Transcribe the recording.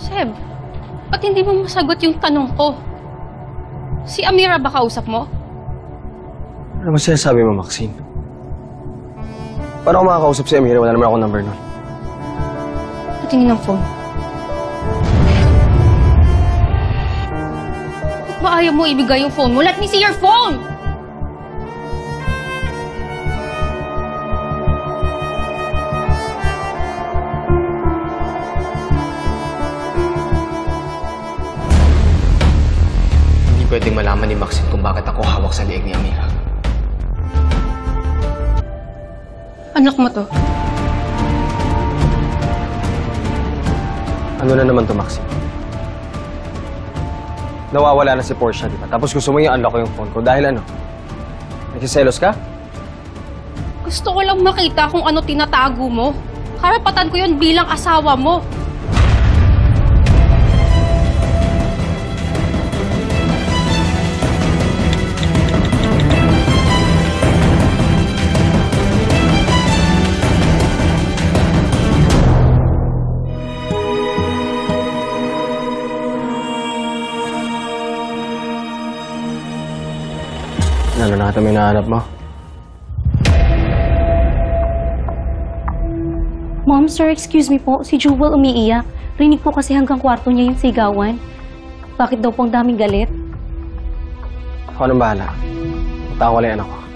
Seb, ba't hindi mo masagot yung tanong ko? Si Amira ba kausap mo? Ano ba sinasabi mo, Maxine? Paano ako makakausap si Amira? Wala naman akong number nun. Patingin ng phone. Ba't ba ayaw mo ibigay yung phone mo? Let me see your phone! Pwedeng malaman ni Maxine kung bakit ako hawak sa leeg ni Amira. Anak mo to. Ano na naman to, Maxine? Nawawala na si Portia, di ba? Tapos gusto mo i-unlock ko yung phone ko dahil ano? Nagsiselos ka? Gusto ko lang makita kung ano tinatago mo. Karapatan ko yun bilang asawa mo. Ano na ata may nahanap mo? Ma'am, sir, excuse me po. Si Jewel umiiyak. Rinig po kasi hanggang kwarto niya yung sigawan. Bakit daw po ang daming galit? Ako nang bahala. Lang yung anak ko.